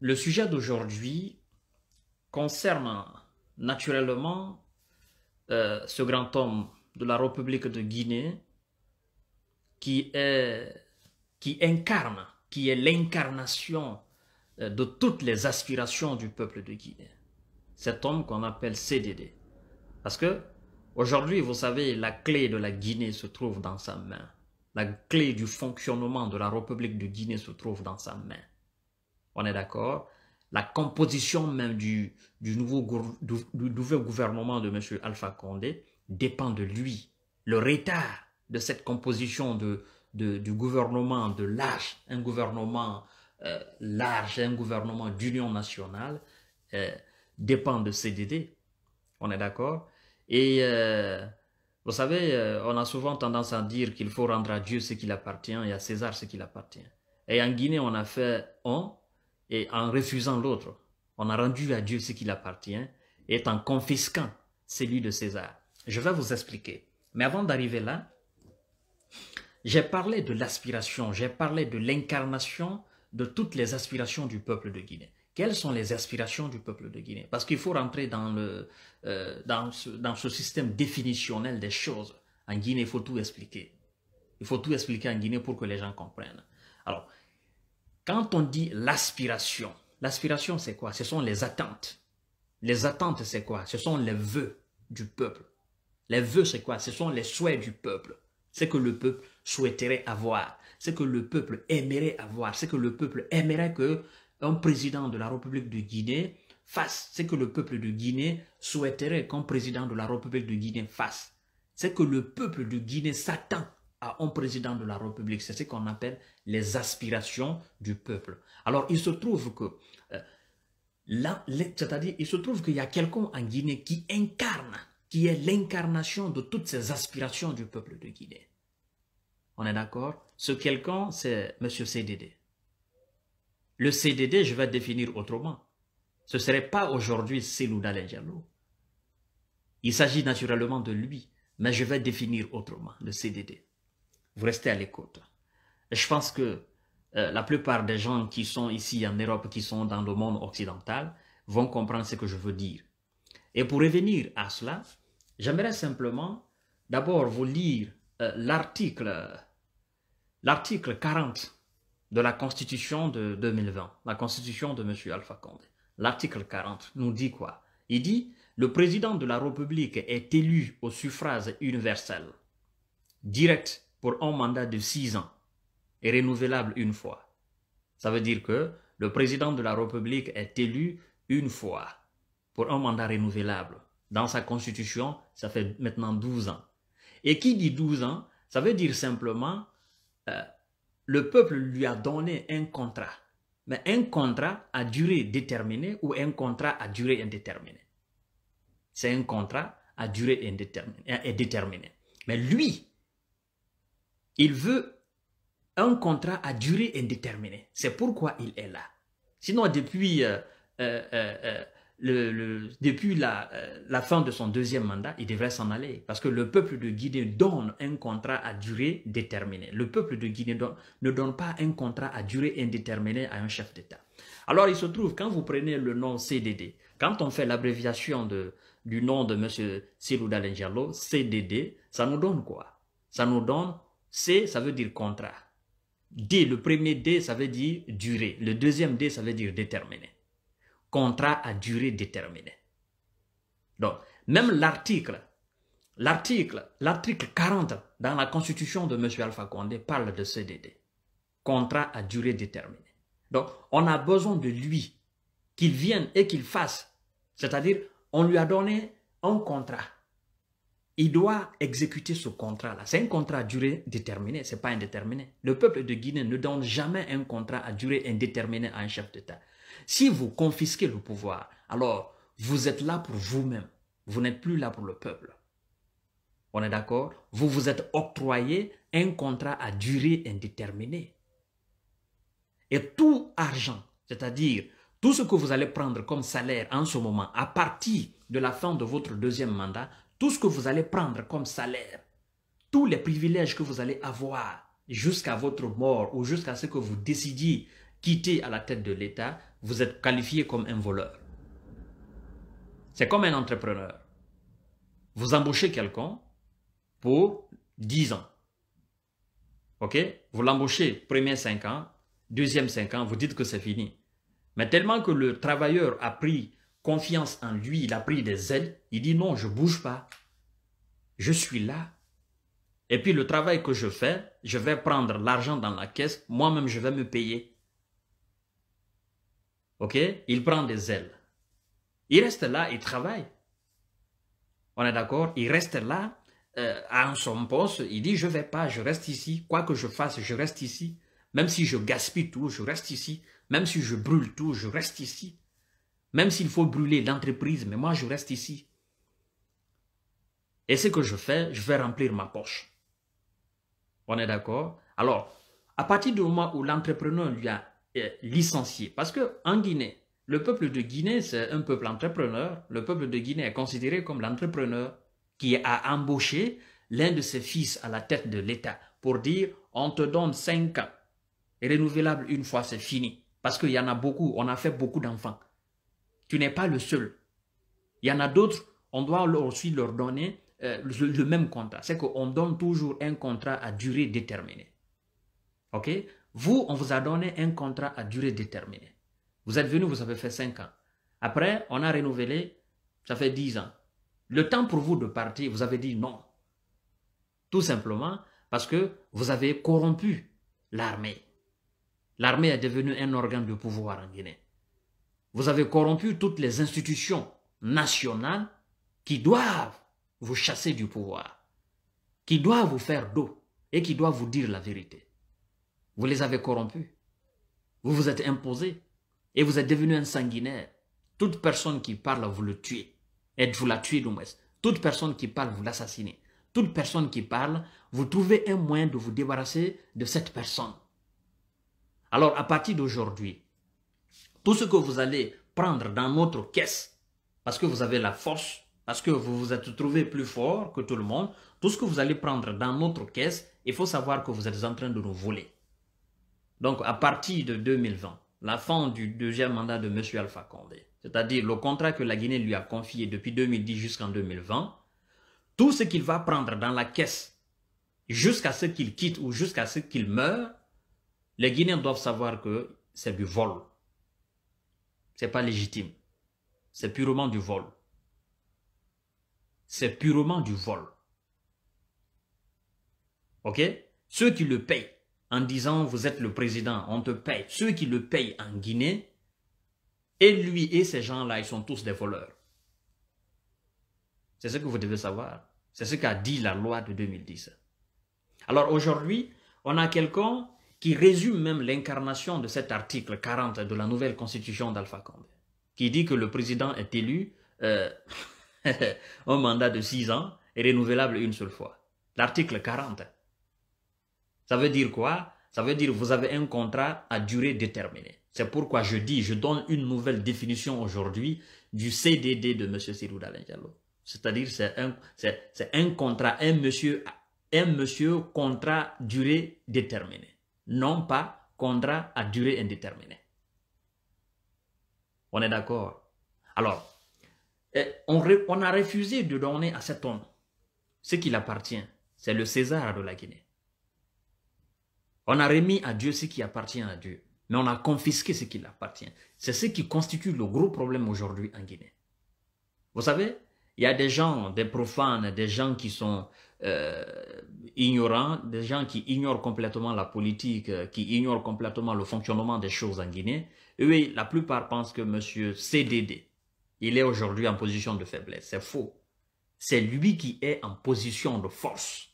le sujet d'aujourd'hui concerne naturellement euh, ce grand homme de la République de Guinée qui, est, incarne, qui est l'incarnation euh, de toutes les aspirations du peuple de Guinée. Cet homme qu'on appelle CDD. Parce que aujourd'hui, vous savez, la clé de la Guinée se trouve dans sa main. La clé du fonctionnement de la République de Guinée se trouve dans sa main. On est d'accord La composition même du, du, nouveau, gouvernement de M. Alpha Condé dépend de lui. Le retard de cette composition de, du gouvernement de large, un gouvernement euh, large, un gouvernement d'union nationale, euh, dépend de CDD. On est d'accord Et euh, vous savez, on a souvent tendance à dire qu'il faut rendre à Dieu ce qu'il appartient et à César ce qu'il appartient. Et en Guinée, on a fait un, et en refusant l'autre, on a rendu à Dieu ce qu'il appartient, et en confisquant celui de César. Je vais vous expliquer. Mais avant d'arriver là, j'ai parlé de l'aspiration, j'ai parlé de l'incarnation de toutes les aspirations du peuple de Guinée. Quelles sont les aspirations du peuple de Guinée? Parce qu'il faut rentrer dans, le, euh, dans, ce, dans ce système définitionnel des choses. En Guinée, il faut tout expliquer. Il faut tout expliquer en Guinée pour que les gens comprennent. Alors, quand on dit l'aspiration, l'aspiration c'est quoi? Ce sont les attentes. Les attentes c'est quoi? Ce sont les vœux du peuple. Les vœux c'est quoi? Ce sont les souhaits du peuple. C'est que le peuple souhaiterait avoir, c'est que le peuple aimerait avoir, c'est que le peuple aimerait que un président de la République de Guinée fasse, c'est que le peuple de Guinée souhaiterait qu'un président de la République de Guinée fasse. C'est que le peuple de Guinée s'attend à un président de la République. C'est ce qu'on appelle les aspirations du peuple. Alors, il se trouve que, euh, c'est-à-dire, il se trouve qu'il y a quelqu'un en Guinée qui incarne, qui est l'incarnation de toutes ces aspirations du peuple de Guinée. On est d'accord? Ce quelqu'un, c'est M. CDD. Le CDD, je vais définir autrement. Ce ne serait pas aujourd'hui Selouda Diallo. Il s'agit naturellement de lui, mais je vais définir autrement le CDD. Vous restez à l'écoute. Je pense que euh, la plupart des gens qui sont ici en Europe, qui sont dans le monde occidental, vont comprendre ce que je veux dire. Et pour revenir à cela, j'aimerais simplement d'abord vous lire euh, l'article l'article 40 de la Constitution de 2020, la Constitution de M. Alpha Condé. L'article 40 nous dit quoi? Il dit « Le président de la République est élu au suffrage universel, direct pour un mandat de six ans et renouvelable une fois. » Ça veut dire que le président de la République est élu une fois pour un mandat renouvelable. Dans sa constitution, ça fait maintenant 12 ans. Et qui dit 12 ans, ça veut dire simplement euh, le peuple lui a donné un contrat. Mais un contrat à durée déterminée ou un contrat à durée indéterminée. C'est un contrat à durée indéterminée. Mais lui, il veut un contrat à durée indéterminée. C'est pourquoi il est là. Sinon, depuis euh, euh, euh, la, fin de son deuxième mandat, il devrait s'en aller. Parce que le peuple de Guinée donne un contrat à durée déterminée. Le peuple de Guinée ne donne pas un contrat à durée indéterminée à un chef d'État. Alors il se trouve, quand vous prenez le nom CDD, quand on fait l'abréviation du nom de M. Sirou Diallo, CDD, ça nous donne quoi? Ça nous donne C, ça veut dire contrat. D, le premier D, ça veut dire durée. Le deuxième D, ça veut dire déterminé contrat à durée déterminée. Donc, même l'article, l'article, l'article 40 dans la constitution de M. Alpha Condé parle de CDD, contrat à durée déterminée. Donc, on a besoin de lui, qu'il vienne et qu'il fasse. C'est-à-dire, on lui a donné un contrat. Il doit exécuter ce contrat-là. C'est un contrat à durée déterminée, ce n'est pas indéterminé. Le peuple de Guinée ne donne jamais un contrat à durée indéterminée à un chef d'État. Si vous confisquez le pouvoir, alors vous êtes là pour vous-même. Vous n'êtes plus là pour le peuple. On est d'accord? Vous vous êtes octroyé un contrat à durée indéterminée. Et tout argent, c'est-à-dire tout ce que vous allez prendre comme salaire en ce moment, à partir de la fin de votre deuxième mandat, tout ce que vous allez prendre comme salaire, tous les privilèges que vous allez avoir jusqu'à votre mort ou jusqu'à ce que vous décidiez quitter à la tête de l'État, vous êtes qualifié comme un voleur. C'est comme un entrepreneur. Vous embauchez quelqu'un pour 10 ans. OK? Vous l'embauchez premier 5 ans, deuxième 5 ans, vous dites que c'est fini. Mais tellement que le travailleur a pris confiance en lui, il a pris des ailes, il dit non, je bouge pas. Je suis là. Et puis le travail que je fais, je vais prendre l'argent dans la caisse, moi-même je vais me payer. OK? Il prend des ailes. Il reste là, il travaille. On est d'accord? Il reste là, euh, à son poste, il dit, je vais pas, je reste ici. Quoi que je fasse, je reste ici. Même si je gaspille tout, je reste ici. Même si je brûle tout, je reste ici. Même s'il faut brûler l'entreprise, mais moi, je reste ici. Et ce que je fais, je vais remplir ma poche. On est d'accord? Alors, à partir du moment où l'entrepreneur lui a euh, licencié, parce que en Guinée, le peuple de Guinée, c'est un peuple entrepreneur. Le peuple de Guinée est considéré comme l'entrepreneur qui a embauché l'un de ses fils à la tête de l'État pour dire on te donne 5 ans. Et renouvelable une fois, c'est fini. Parce qu'il y en a beaucoup, on a fait beaucoup d'enfants. Tu n'es pas le seul. Il y en a d'autres, on doit aussi leur donner euh, le, même contrat. C'est qu'on donne toujours un contrat à durée déterminée. OK? Vous, on vous a donné un contrat à durée déterminée. Vous êtes venu, vous avez fait 5 ans. Après, on a renouvelé, ça fait 10 ans. Le temps pour vous de partir, vous avez dit non. Tout simplement parce que vous avez corrompu l'armée. L'armée est devenue un organe de pouvoir en Guinée. Vous avez corrompu toutes les institutions nationales qui doivent vous chasser du pouvoir, qui doivent vous faire dos et qui doivent vous dire la vérité. Vous les avez corrompus. Vous vous êtes imposé et vous êtes devenu un sanguinaire. Toute personne qui parle, vous le tuez. Et vous la tuez moins? Toute personne qui parle, vous l'assassinez. Toute personne qui parle, vous trouvez un moyen de vous débarrasser de cette personne. Alors, à partir d'aujourd'hui, tout ce que vous allez prendre dans notre caisse, parce que vous avez la force, parce que vous vous êtes trouvé plus fort que tout le monde, tout ce que vous allez prendre dans notre caisse, il faut savoir que vous êtes en train de nous voler. Donc, à partir de 2020, la fin du deuxième mandat de M. Alpha Condé, c'est-à-dire le contrat que la Guinée lui a confié depuis 2010 jusqu'en 2020, tout ce qu'il va prendre dans la caisse jusqu'à ce qu'il quitte ou jusqu'à ce qu'il meure, les Guinéens doivent savoir que c'est du vol. C'est pas légitime. C'est purement du vol. C'est purement du vol. Ok? Ceux qui le payent en disant vous êtes le président, on te paye. Ceux qui le payent en Guinée, et lui et ces gens-là, ils sont tous des voleurs. C'est ce que vous devez savoir. C'est ce qu'a dit la loi de 2010. Alors aujourd'hui, on a quelqu'un qui résume même l'incarnation de cet article 40 de la nouvelle constitution d'Alpha Condé, qui dit que le président est élu euh, un mandat de 6 ans et renouvelable une seule fois. L'article 40. Ça veut dire quoi? Ça veut dire que vous avez un contrat à durée déterminée. C'est pourquoi je dis, je donne une nouvelle définition aujourd'hui du CDD de M. Sirou. C'est-à-dire c'est un, c'est, un contrat, un monsieur, un monsieur contrat durée déterminée non pas contrat à durée indéterminée. On est d'accord Alors, eh, on, a refusé de donner à cet homme ce qui appartient. C'est le César de la Guinée. On a remis à Dieu ce qui appartient à Dieu, mais on a confisqué ce qui appartient. C'est ce qui constitue le gros problème aujourd'hui en Guinée. Vous savez, il y a des gens, des profanes, des gens qui sont euh, ignorants, des gens qui ignorent complètement la politique, euh, qui ignorent complètement le fonctionnement des choses en Guinée. oui, la plupart pensent que M. CDD, il est aujourd'hui en position de faiblesse. C'est faux. C'est lui qui est en position de force.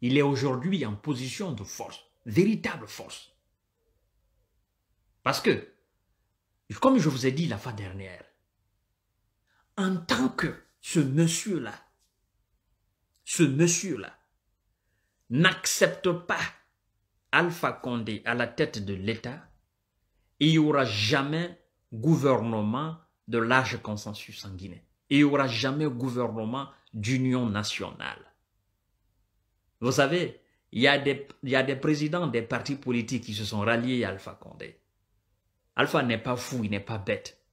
Il est aujourd'hui en position de force, véritable force. Parce que, comme je vous ai dit la fois dernière, en tant que ce monsieur-là, ce monsieur-là, n'accepte pas Alpha Condé à la tête de l'État, il n'y aura jamais gouvernement de large consensus en Guinée. Il n'y aura jamais gouvernement d'union nationale. Vous savez, il y, a des, il y a des présidents des partis politiques qui se sont ralliés à Alpha Condé. Alpha n'est pas fou, il n'est pas bête.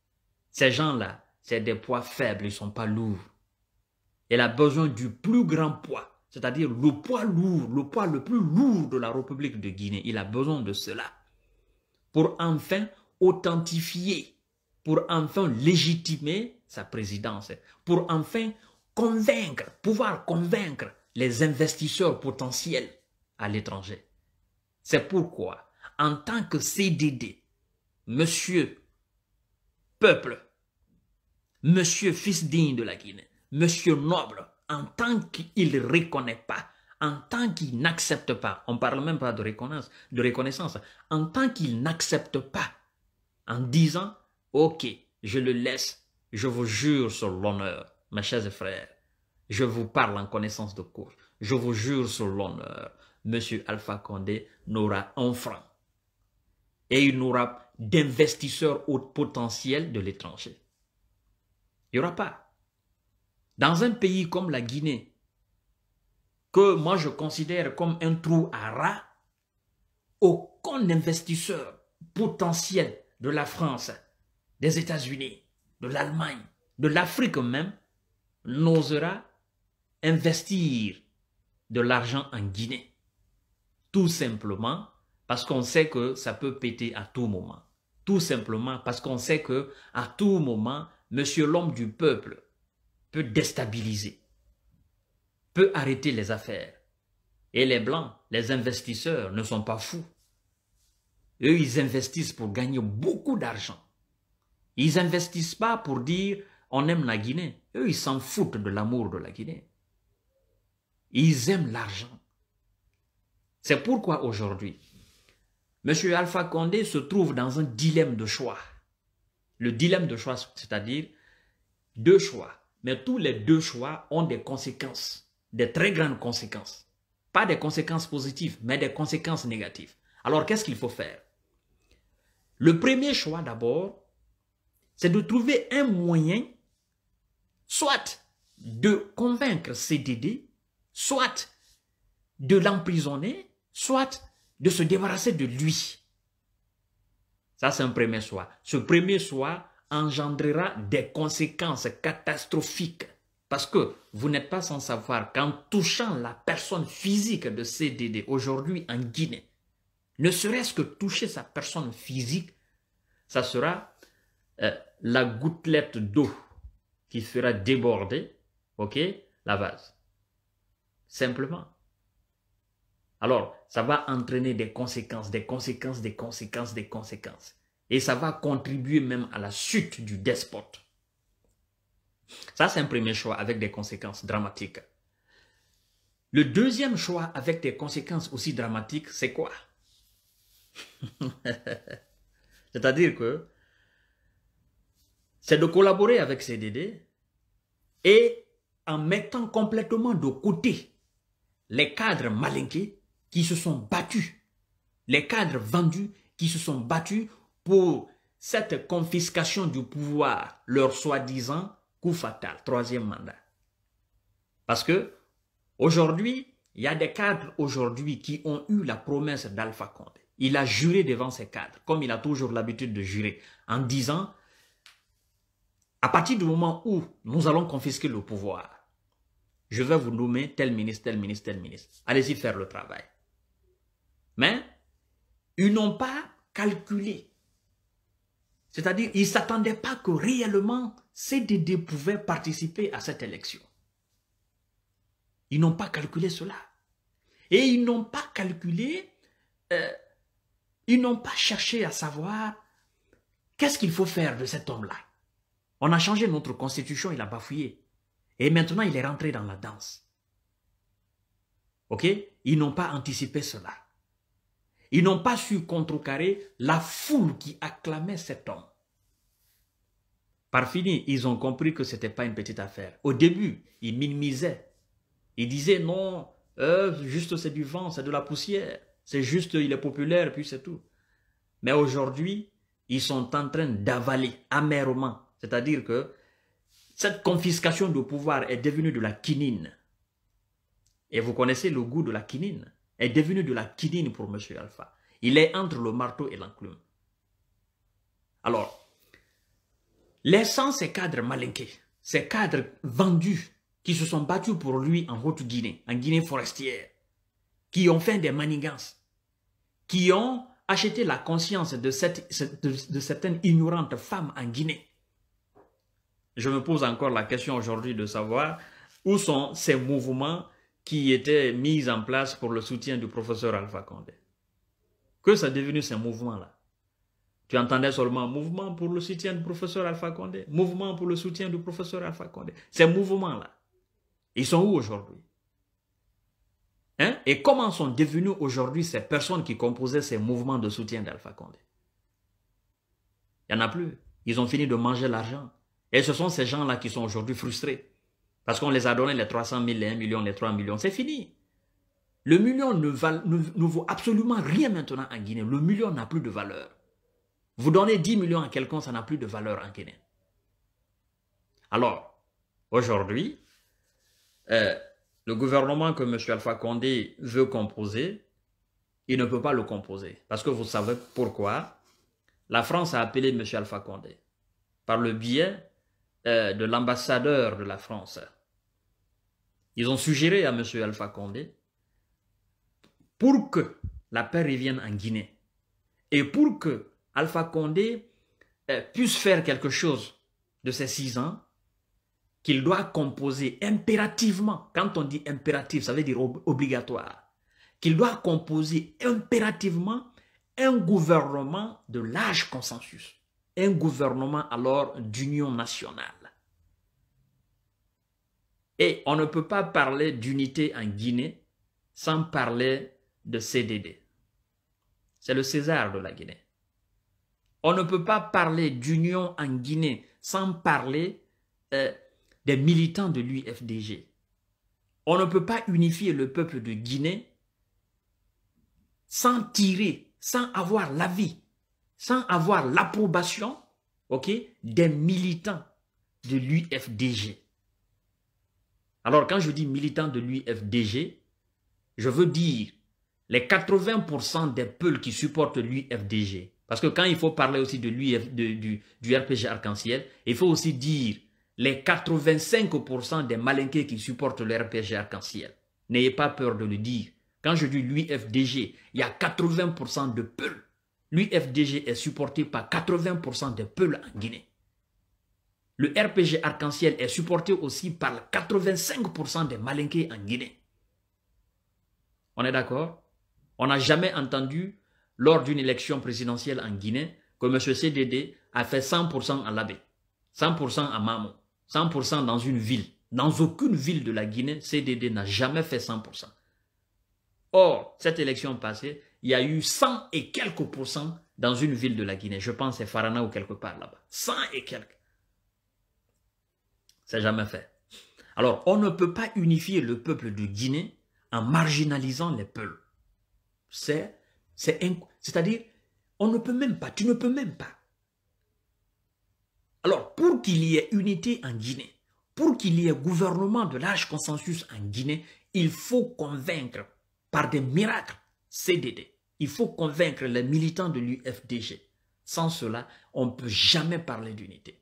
Ces gens-là, c'est des poids faibles, ils ne sont pas lourds. Il a besoin du plus grand poids, c'est-à-dire le poids lourd, le poids le plus lourd de la République de Guinée. Il a besoin de cela pour enfin authentifier, pour enfin légitimer sa présidence, pour enfin convaincre, pouvoir convaincre les investisseurs potentiels à l'étranger. C'est pourquoi, en tant que CDD, monsieur peuple, monsieur fils digne de la Guinée, monsieur noble, en tant qu'il ne reconnaît pas, en tant qu'il n'accepte pas, on ne parle même pas de reconnaissance, en tant qu'il n'accepte pas, en disant, ok, je le laisse, je vous jure sur l'honneur, mes chers frères, je vous parle en connaissance de cause, je vous jure sur l'honneur, Monsieur Alpha Condé n'aura un franc. Et il n'aura d'investisseurs au potentiel de l'étranger. Il n'y aura pas. Dans un pays comme la Guinée, que moi je considère comme un trou à rat, aucun investisseur potentiel de la France, des États-Unis, de l'Allemagne, de l'Afrique même, n'osera investir de l'argent en Guinée. Tout simplement parce qu'on sait que ça peut péter à tout moment. Tout simplement parce qu'on sait que à tout moment, monsieur l'homme du peuple peut déstabiliser, peut arrêter les affaires. Et les blancs, les investisseurs ne sont pas fous. Eux, ils investissent pour gagner beaucoup d'argent. Ils investissent pas pour dire on aime la Guinée. Eux, ils s'en foutent de l'amour de la Guinée. Ils aiment l'argent. C'est pourquoi aujourd'hui, M. Alpha Condé se trouve dans un dilemme de choix. Le dilemme de choix, c'est-à-dire deux choix. Mais tous les deux choix ont des conséquences, des très grandes conséquences. Pas des conséquences positives, mais des conséquences négatives. Alors, qu'est-ce qu'il faut faire? Le premier choix, d'abord, c'est de trouver un moyen, soit de convaincre CDD, soit de l'emprisonner, soit de se débarrasser de lui. Ça, c'est un premier choix. Ce premier choix engendrera des conséquences catastrophiques. Parce que vous n'êtes pas sans savoir qu'en touchant la personne physique de CDD aujourd'hui en Guinée, ne serait-ce que toucher sa personne physique, ça sera euh, la gouttelette d'eau qui fera déborder, ok, la vase. Simplement. Alors, ça va entraîner des conséquences, des conséquences, des conséquences, des conséquences. Et ça va contribuer même à la chute du despote. Ça, c'est un premier choix avec des conséquences dramatiques. Le deuxième choix avec des conséquences aussi dramatiques, c'est quoi? C'est-à-dire que c'est de collaborer avec CDD et en mettant complètement de côté les cadres malinqués qui se sont battus, les cadres vendus qui se sont battus pour cette confiscation du pouvoir, leur soi-disant coup fatal, troisième mandat. Parce que aujourd'hui, il y a des cadres aujourd'hui qui ont eu la promesse d'Alpha Condé. Il a juré devant ces cadres, comme il a toujours l'habitude de jurer, en disant, à partir du moment où nous allons confisquer le pouvoir, je vais vous nommer tel ministre, tel ministre, tel ministre. Allez-y faire le travail. Mais ils n'ont pas calculé. C'est-à-dire, ils ne s'attendaient pas que réellement CDD pouvait participer à cette élection. Ils n'ont pas calculé cela. Et ils n'ont pas calculé, euh, ils n'ont pas cherché à savoir qu'est-ce qu'il faut faire de cet homme-là. On a changé notre constitution, il a bafouillé. Et maintenant, il est rentré dans la danse. Ok? Ils n'ont pas anticipé cela. Ils n'ont pas su contrecarrer la foule qui acclamait cet homme. Par fini, ils ont compris que ce n'était pas une petite affaire. Au début, ils minimisaient. Ils disaient non, euh, juste c'est du vent, c'est de la poussière. C'est juste, il est populaire, puis c'est tout. Mais aujourd'hui, ils sont en train d'avaler amèrement. C'est-à-dire que cette confiscation de pouvoir est devenue de la quinine. Et vous connaissez le goût de la quinine est devenu de la quinine pour M. Alpha. Il est entre le marteau et l'enclume. Alors, laissant ces cadres malinqués, ces cadres vendus qui se sont battus pour lui en Haute-Guinée, en Guinée forestière, qui ont fait des manigances, qui ont acheté la conscience de, certaines ignorantes femmes en Guinée. Je me pose encore la question aujourd'hui de savoir où sont ces mouvements qui étaient mis en place pour le soutien du professeur Alpha Condé. Que sont devenus ces mouvements-là Tu entendais seulement mouvement pour le soutien du professeur Alpha Condé, mouvement pour le soutien du professeur Alpha Condé. Ces mouvements-là, ils sont où aujourd'hui? Hein? Et comment sont devenus aujourd'hui ces personnes qui composaient ces mouvements de soutien d'Alpha Condé? Il n'y en a plus. Ils ont fini de manger l'argent. Et ce sont ces gens-là qui sont aujourd'hui frustrés. Parce qu'on les a donné les 300 000, les 1 million, les 3 millions. C'est fini. Le million ne, vaut absolument rien maintenant en Guinée. Le million n'a plus de valeur. Vous donnez 10 millions à quelqu'un, ça n'a plus de valeur en Guinée. Alors, aujourd'hui, euh, le gouvernement que M. Alpha Condé veut composer, il ne peut pas le composer. Parce que vous savez pourquoi? La France a appelé M. Alpha Condé par le biais euh, de l'ambassadeur de la France. Ils ont suggéré à M. Alpha Condé pour que la paix revienne en Guinée et pour que Alpha Condé euh, puisse faire quelque chose de ces six ans, qu'il doit composer impérativement, quand on dit impératif, ça veut dire obligatoire, qu'il doit composer impérativement un gouvernement de large consensus, un gouvernement alors d'union nationale. Et on ne peut pas parler d'unité en Guinée sans parler de CDD. C'est le César de la Guinée. On ne peut pas parler d'union en Guinée sans parler euh, des militants de l'UFDG. On ne peut pas unifier le peuple de Guinée sans tirer, sans avoir l'avis, sans avoir l'approbation ok, des militants de l'UFDG. Alors quand je dis militants de l'UFDG, je veux dire les 80% des peuples qui supportent l'UFDG. Parce que quand il faut parler aussi de du, RPG Arc-en-Ciel, il faut aussi dire les 85% des malinqués qui supportent le RPG arc-en-ciel. N'ayez pas peur de le dire. Quand je dis l'UFDG, il y a 80% de peuples. L'UFDG est supporté par 80% des peuples en Guinée. Le RPG arc-en-ciel est supporté aussi par 85% des malinqués en Guinée. On est d'accord? On n'a jamais entendu, lors d'une élection présidentielle en Guinée, que M. CDD a fait 100% à l'abbé, 100% à Mamou, 100% dans une ville. Dans aucune ville de la Guinée, CDD n'a jamais fait 100%. Or, cette élection passée, il y a eu 100 et quelques pourcents dans une ville de la Guinée. Je pense c'est Farana ou quelque part là-bas. 100 et quelques. C'est jamais fait. Alors, on ne peut pas unifier le peuple de Guinée en marginalisant les peuples. C'est, c'est-à-dire, on ne peut même pas, tu ne peux même pas alors, pour qu'il y ait unité en Guinée, pour qu'il y ait gouvernement de large consensus en Guinée, il faut convaincre par des miracles CDD. Il faut convaincre les militants de l'UFDG. Sans cela, on ne peut jamais parler d'unité.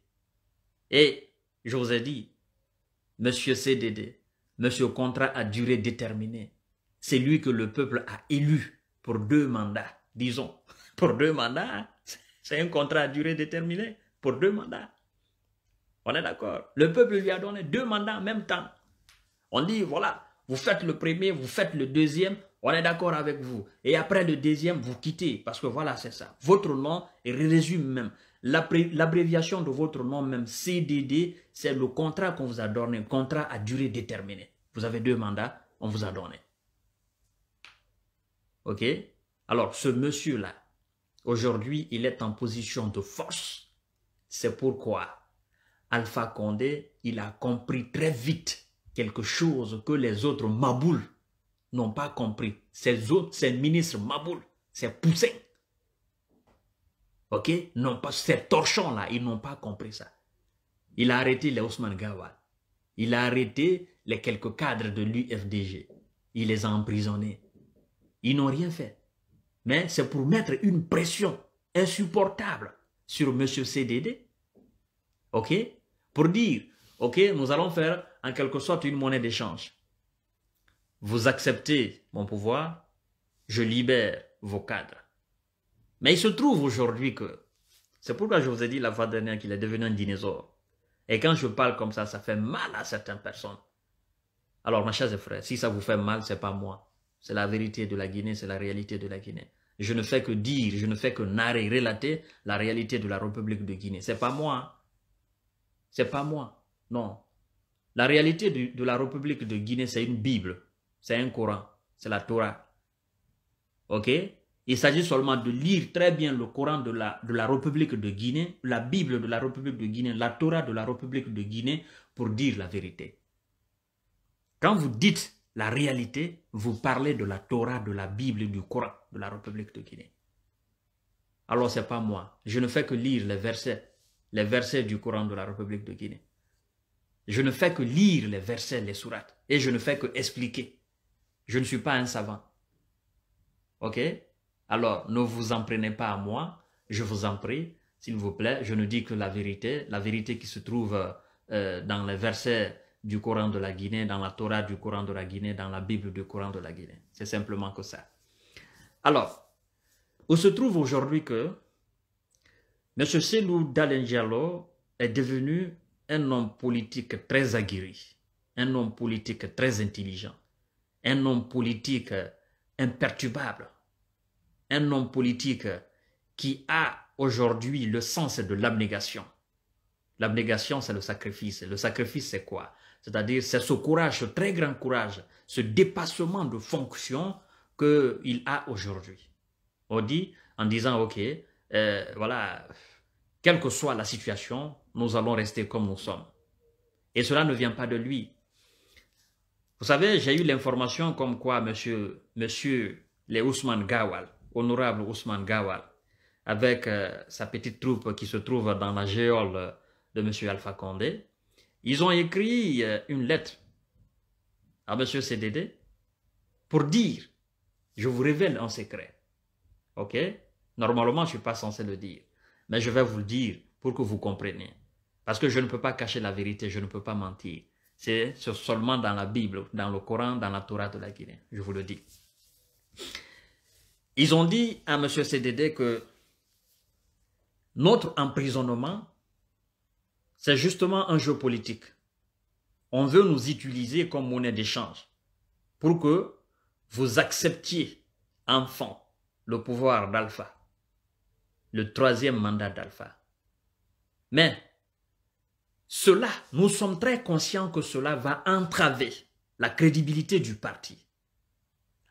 Et vous ai dit, Monsieur CDD, Monsieur contrat à durée déterminée, c'est lui que le peuple a élu pour deux mandats, disons. Pour deux mandats, c'est un contrat à durée déterminée pour deux mandats. On est d'accord. Le peuple lui a donné deux mandats en même temps. On dit, voilà, vous faites le premier, vous faites le deuxième, on est d'accord avec vous. Et après le deuxième, vous quittez. Parce que voilà, c'est ça. Votre nom résume même. L'abréviation de votre nom même, CDD, c'est le contrat qu'on vous a donné, un contrat à durée déterminée. Vous avez deux mandats, on vous a donné. Ok? Alors, ce monsieur-là, aujourd'hui, il est en position de force c'est pourquoi Alpha Condé, il a compris très vite quelque chose que les autres maboules n'ont pas compris. Ces autres, ces ministres maboules, ces poussins, ok, non pas ces torchons-là, ils n'ont pas compris ça. Il a arrêté les Ousmane Gawal. Il a arrêté les quelques cadres de l'UFDG. Il les a emprisonnés. Ils n'ont rien fait. Mais c'est pour mettre une pression insupportable sur M. CDD. OK? Pour dire, OK, nous allons faire en quelque sorte une monnaie d'échange. Vous acceptez mon pouvoir, je libère vos cadres. Mais il se trouve aujourd'hui que, c'est pourquoi je vous ai dit la fois dernière qu'il est devenu un dinosaure. Et quand je parle comme ça, ça fait mal à certaines personnes. Alors, ma chère frère, si ça vous fait mal, c'est pas moi. C'est la vérité de la Guinée, c'est la réalité de la Guinée. Je ne fais que dire, je ne fais que narrer, relater la réalité de la République de Guinée. C'est pas moi. C'est pas moi. Non. La réalité de la République de Guinée, c'est une Bible. C'est un Coran. C'est la Torah. Ok? Il s'agit seulement de lire très bien le Coran de la, République de Guinée, la Bible de la République de Guinée, la Torah de la République de Guinée pour dire la vérité. Quand vous dites la réalité, vous parlez de la Torah, de la Bible, du Coran de la République de Guinée. Alors c'est pas moi. Je ne fais que lire les versets, les versets du Coran de la République de Guinée. Je ne fais que lire les versets, les sourates. Et je ne fais que expliquer. Je ne suis pas un savant. Ok? Alors, ne vous en prenez pas à moi. Je vous en prie, s'il vous plaît. Je ne dis que la vérité. La vérité qui se trouve euh, dans les versets du Coran de la Guinée, dans la Torah du Coran de la Guinée, dans la Bible du Coran de la Guinée. C'est simplement que ça. Alors, où se trouve aujourd'hui que M. Selou Dalenjalo est devenu un homme politique très aguerri, un homme politique très intelligent, un homme politique imperturbable, un homme politique qui a aujourd'hui le sens de l'abnégation. L'abnégation, c'est le sacrifice. Le sacrifice, c'est quoi? C'est-à-dire, c'est ce courage, ce très grand courage, ce dépassement de fonction qu'il a aujourd'hui. On dit, en disant, OK, euh, voilà, quelle que soit la situation, nous allons rester comme nous sommes. Et cela ne vient pas de lui. Vous savez, j'ai eu l'information comme quoi monsieur, monsieur les Ousmane Gawal, honorable Ousmane Gawal, avec euh, sa petite troupe qui se trouve dans la géole de monsieur Alpha Condé, ils ont écrit euh, une lettre à M. CDD pour dire, je vous révèle un secret. Ok? Normalement, je ne suis pas censé le dire. Mais je vais vous le dire pour que vous compreniez. Parce que je ne peux pas cacher la vérité, je ne peux pas mentir. C'est seulement dans la Bible, dans le Coran, dans la Torah de la Guinée. Je vous le dis. Ils ont dit à M. CDD que notre emprisonnement c'est justement un jeu politique. On veut nous utiliser comme monnaie d'échange pour que vous acceptiez, enfant, le pouvoir d'Alpha, le troisième mandat d'Alpha. Mais cela, nous sommes très conscients que cela va entraver la crédibilité du parti.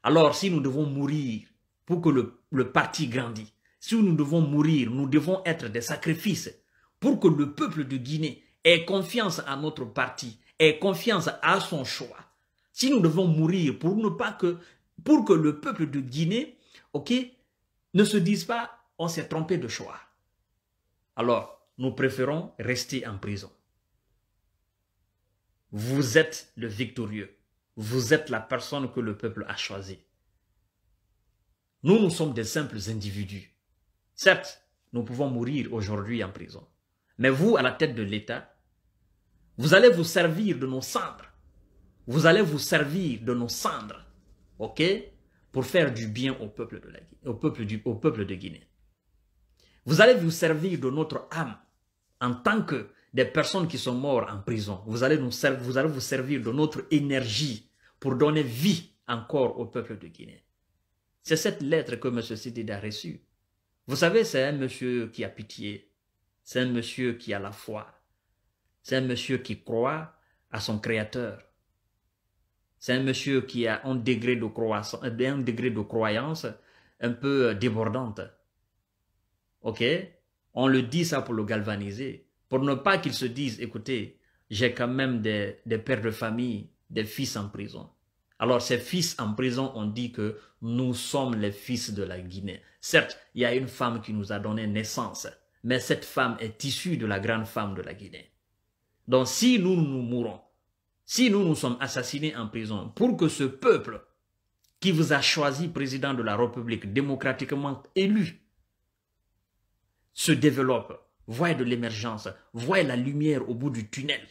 Alors si nous devons mourir pour que le, parti grandisse, si nous devons mourir, nous devons être des sacrifices pour que le peuple de Guinée ait confiance à notre parti, ait confiance à son choix. Si nous devons mourir pour ne pas que, pour que le peuple de Guinée, ok, ne se dise pas, on s'est trompé de choix. Alors, nous préférons rester en prison. Vous êtes le victorieux. Vous êtes la personne que le peuple a choisie. Nous, nous sommes des simples individus. Certes, nous pouvons mourir aujourd'hui en prison. Mais vous, à la tête de l'État, vous allez vous servir de nos cendres. Vous allez vous servir de nos cendres, ok, pour faire du bien au peuple de, la, au peuple du, au peuple de Guinée. Vous allez vous servir de notre âme en tant que des personnes qui sont mortes en prison. Vous allez, nous vous allez vous servir de notre énergie pour donner vie encore au peuple de Guinée. C'est cette lettre que M. Sidid a reçue. Vous savez, c'est un monsieur qui a pitié, c'est un monsieur qui a la foi. C'est un monsieur qui croit à son créateur. C'est un monsieur qui a un degré de, de croyance un peu débordante. Ok? On le dit ça pour le galvaniser. Pour ne pas qu'il se dise, écoutez, j'ai quand même des pères de famille, des fils en prison. Alors ces fils en prison, on dit que nous sommes les fils de la Guinée. Certes, il y a une femme qui nous a donné naissance mais cette femme est issue de la grande femme de la Guinée. Donc si nous nous mourons, si nous nous sommes assassinés en prison, pour que ce peuple qui vous a choisi président de la République démocratiquement élu, se développe, voient de l'émergence, voient la lumière au bout du tunnel,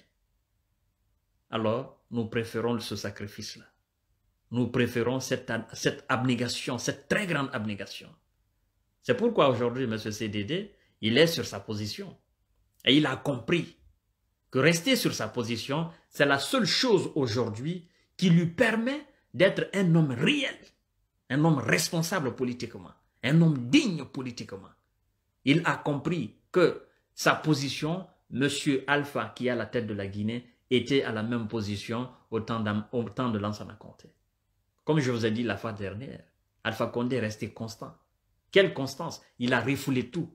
alors nous préférons ce sacrifice-là. Nous préférons cette, abnégation, cette très grande abnégation. C'est pourquoi aujourd'hui, M. CDD, il est sur sa position. Et il a compris que rester sur sa position, c'est la seule chose aujourd'hui qui lui permet d'être un homme réel, un homme responsable politiquement, un homme digne politiquement. Il a compris que sa position, M. Alpha, qui est à la tête de la Guinée, était à la même position au temps, de Lansana Conté. Comme je vous ai dit la fois dernière, Alpha Condé est resté constant. Quelle constance? Il a refoulé tout.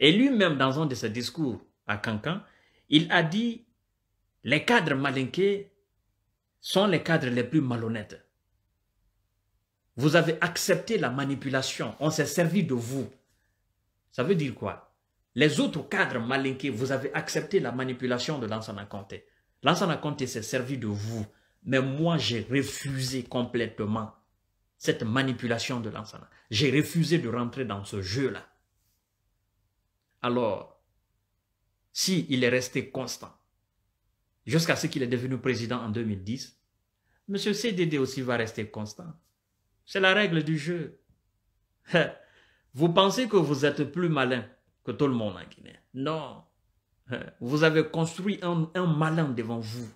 Et lui-même, dans un de ses discours à Cancan, il a dit les cadres malinqués sont les cadres les plus malhonnêtes. Vous avez accepté la manipulation, on s'est servi de vous. Ça veut dire quoi? Les autres cadres malinqués, vous avez accepté la manipulation de Lansana Conté. Lansana Conté s'est servi de vous, mais moi j'ai refusé complètement cette manipulation de Lansana. J'ai refusé de rentrer dans ce jeu-là. Alors, si il est resté constant, jusqu'à ce qu'il est devenu président en 2010, M. CDD aussi va rester constant. C'est la règle du jeu. Vous pensez que vous êtes plus malin que tout le monde en Guinée? Non. Vous avez construit un, malin devant vous.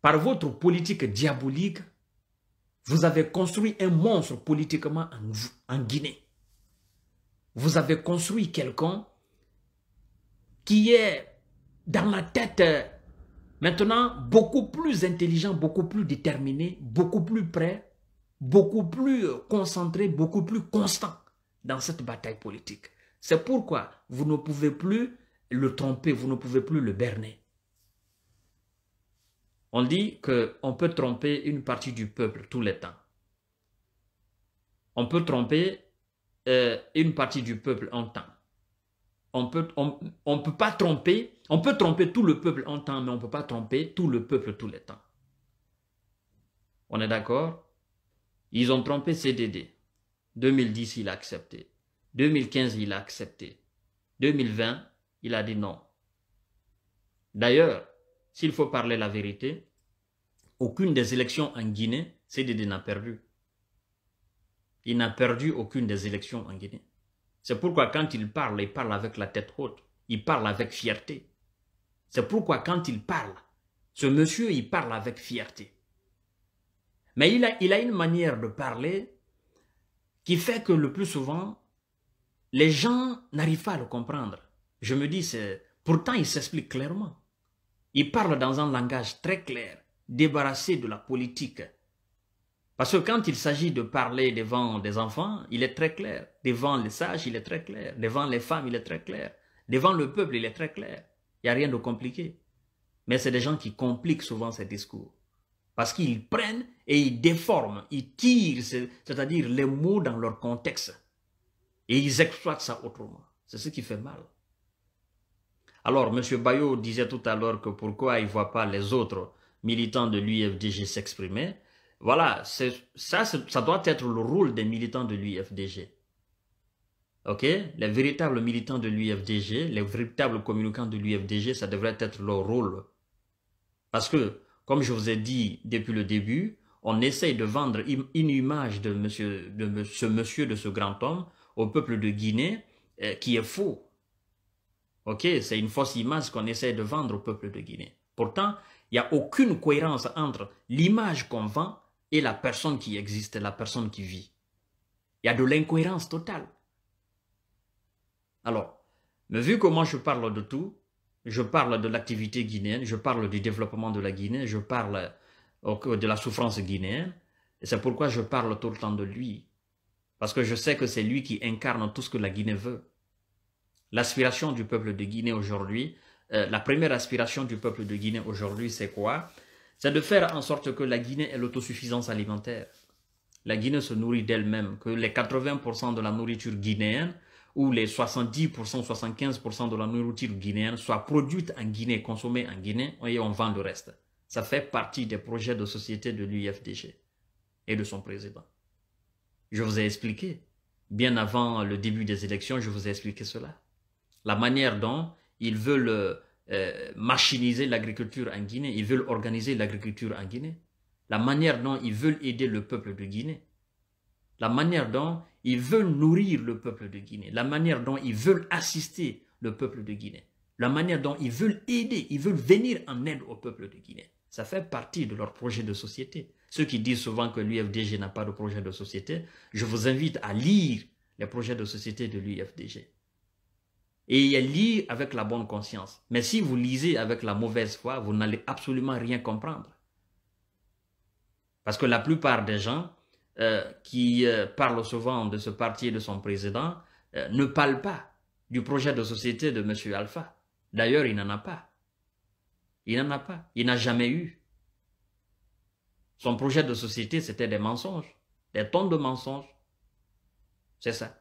Par votre politique diabolique, vous avez construit un monstre politiquement en, Guinée. Vous avez construit quelqu'un qui est dans la tête maintenant beaucoup plus intelligent, beaucoup plus déterminé, beaucoup plus prêt, beaucoup plus concentré, beaucoup plus constant dans cette bataille politique. C'est pourquoi vous ne pouvez plus le tromper, vous ne pouvez plus le berner. On dit qu'on peut tromper une partie du peuple tous les temps. On peut tromper euh, une partie du peuple en temps. On peut, on, peut pas tromper, on peut tromper tout le peuple en temps, mais on ne peut pas tromper tout le peuple tous les temps. On est d'accord? Ils ont trompé CDD. 2010, il a accepté. 2015, il a accepté. 2020, il a dit non. D'ailleurs, s'il faut parler la vérité, aucune des élections en Guinée, CDD n'a perdu. Il n'a perdu aucune des élections en Guinée. C'est pourquoi quand il parle, il parle avec la tête haute. Il parle avec fierté. C'est pourquoi quand il parle, ce monsieur, il parle avec fierté. Mais il a, il a une manière de parler qui fait que le plus souvent, les gens n'arrivent pas à le comprendre. Je me dis, pourtant il s'explique clairement. Il parle dans un langage très clair, débarrassé de la politique. Parce que quand il s'agit de parler devant des enfants, il est très clair. Devant les sages, il est très clair. Devant les femmes, il est très clair. Devant le peuple, il est très clair. Il n'y a rien de compliqué. Mais c'est des gens qui compliquent souvent ces discours. Parce qu'ils prennent et ils déforment, ils tirent, c'est-à-dire les mots dans leur contexte. Et ils exploitent ça autrement. C'est ce qui fait mal. Alors, M. Bayo disait tout à l'heure que pourquoi il ne voit pas les autres militants de l'UFDG s'exprimer. Voilà, ça, doit être le rôle des militants de l'UFDG. Ok? Les véritables militants de l'UFDG, les véritables communicants de l'UFDG, ça devrait être leur rôle. Parce que comme je vous ai dit depuis le début, on essaye de vendre une image de, monsieur, de ce monsieur, de ce grand homme, au peuple de Guinée, euh, qui est faux. C'est une fausse image qu'on essaie de vendre au peuple de Guinée. Pourtant, il n'y a aucune cohérence entre l'image qu'on vend et la personne qui existe, la personne qui vit. Il y a de l'incohérence totale. Alors, mais vu comment je parle de tout, je parle de l'activité guinéenne, je parle du développement de la Guinée, je parle de la souffrance guinéenne. Et c'est pourquoi je parle tout le temps de lui. Parce que je sais que c'est lui qui incarne tout ce que la Guinée veut. L'aspiration du peuple de Guinée aujourd'hui, euh, la première aspiration du peuple de Guinée aujourd'hui, c'est quoi? C'est de faire en sorte que la Guinée ait l'autosuffisance alimentaire. La Guinée se nourrit d'elle-même, que les 80% de la nourriture guinéenne où les 70%, 75% de la nourriture guinéenne soit produite en Guinée, consommée en Guinée, et on vend le reste. Ça fait partie des projets de société de l'UFDG et de son président. Je vous ai expliqué. bien avant le début des élections, je vous ai expliqué cela. La manière dont ils veulent euh, machiniser l'agriculture en Guinée, ils veulent organiser l'agriculture en Guinée, la manière dont ils veulent aider le peuple de Guinée, la manière dont ils veulent nourrir le peuple de Guinée, la manière dont ils veulent assister le peuple de Guinée, la manière dont ils veulent aider, ils veulent venir en aide au peuple de Guinée. Ça fait partie de leur projet de société. Ceux qui disent souvent que l'UFDG n'a pas de projet de société, je vous invite à lire les projets de société de l'UFDG et lire avec la bonne conscience. Mais si vous lisez avec la mauvaise foi, vous n'allez absolument rien comprendre. Parce que la plupart des gens euh, qui euh, parlent souvent de ce parti et de son président euh, ne parlent pas du projet de société de M. Alpha. D'ailleurs, il n'en a pas. Il n'en a pas. Il n'a jamais eu. Son projet de société, c'était des mensonges, des tonnes de mensonges. C'est ça.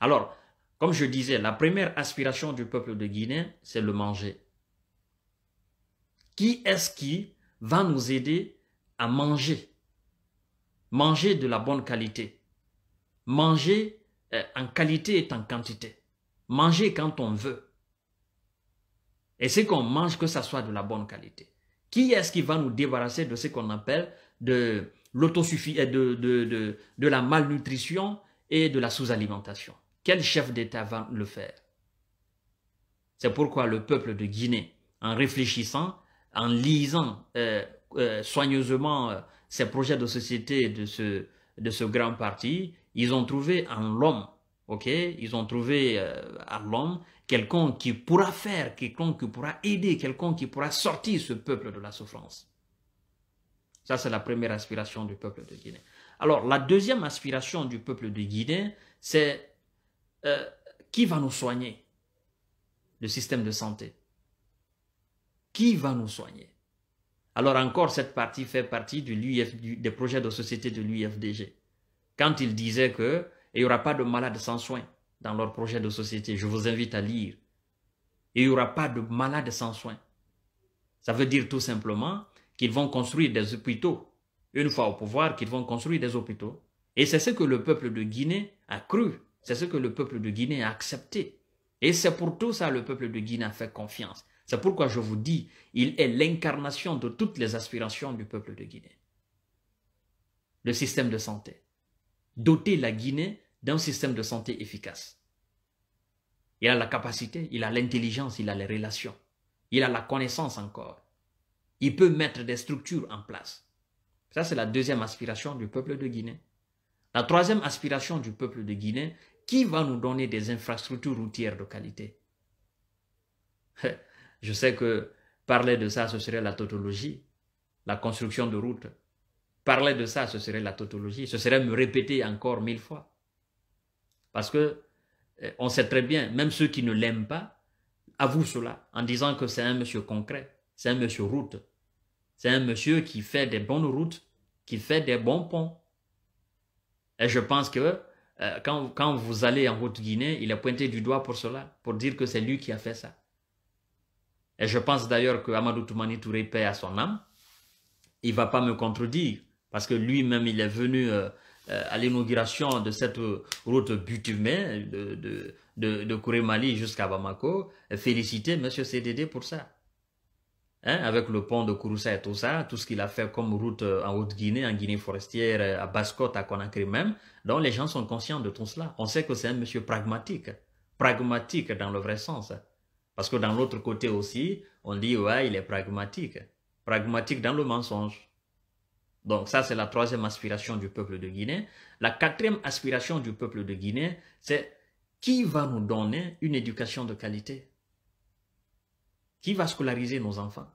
Alors, comme je disais, la première aspiration du peuple de Guinée, c'est le manger. Qui est-ce qui va nous aider à manger? Manger de la bonne qualité. Manger euh, en qualité et en quantité. Manger quand on veut. Et c'est qu'on mange, que ça soit de la bonne qualité. Qui est-ce qui va nous débarrasser de ce qu'on appelle de de, de, de la malnutrition et de la sous-alimentation? Quel chef d'État va le faire? C'est pourquoi le peuple de Guinée, en réfléchissant, en lisant euh, euh, soigneusement euh, ces projets de société de ce, de ce grand parti, ils ont trouvé en l'homme, ok? Ils ont trouvé en l'homme quelqu'un qui pourra faire, quelqu'un qui pourra aider, quelqu'un qui pourra sortir ce peuple de la souffrance. Ça, c'est la première aspiration du peuple de Guinée. Alors, la deuxième aspiration du peuple de Guinée, c'est euh, qui va nous soigner? Le système de santé. Qui va nous soigner? Alors encore, cette partie fait partie des projets de société de l'UFDG. Quand ils disaient qu'il n'y aura pas de malades sans soins dans leur projet de société, je vous invite à lire. Il n'y aura pas de malades sans soins. Ça veut dire tout simplement qu'ils vont construire des hôpitaux. Une fois au pouvoir, qu'ils vont construire des hôpitaux. Et c'est ce que le peuple de Guinée a cru c'est ce que le peuple de Guinée a accepté. Et c'est pour tout ça que le peuple de Guinée a fait confiance. C'est pourquoi je vous dis, il est l'incarnation de toutes les aspirations du peuple de Guinée. Le système de santé. Doter la Guinée d'un système de santé efficace. Il a la capacité, il a l'intelligence, il a les relations. Il a la connaissance encore. Il peut mettre des structures en place. Ça, c'est la deuxième aspiration du peuple de Guinée. La troisième aspiration du peuple de Guinée qui va nous donner des infrastructures routières de qualité Je sais que parler de ça, ce serait la tautologie, la construction de routes. Parler de ça, ce serait la tautologie. Ce serait me répéter encore mille fois. Parce que eh, on sait très bien, même ceux qui ne l'aiment pas, avouent cela en disant que c'est un monsieur concret, c'est un monsieur route. C'est un monsieur qui fait des bonnes routes, qui fait des bons ponts. Et je pense que euh, quand, vous allez en Haute-Guinée, il est pointé du doigt pour cela, pour dire que c'est lui qui a fait ça. Et je pense d'ailleurs que Amadou Toumani Touré paie à son âme. Il va pas me contredire, parce que lui-même, il est venu euh, euh, à l'inauguration de cette route butumée de, de, de, de Mali jusqu'à Bamako, féliciter M. CDD pour ça. Hein, avec le pont de Kouroussa et tout ça, tout ce qu'il a fait comme route euh, en Haute-Guinée, en Guinée forestière, euh, à Basse-Côte, à Conakry même. Donc les gens sont conscients de tout cela. On sait que c'est un monsieur pragmatique, pragmatique dans le vrai sens. Parce que dans l'autre côté aussi, on dit, ouais, il est pragmatique. Pragmatique dans le mensonge. Donc ça, c'est la troisième aspiration du peuple de Guinée. La quatrième aspiration du peuple de Guinée, c'est qui va nous donner une éducation de qualité? Qui va scolariser nos enfants?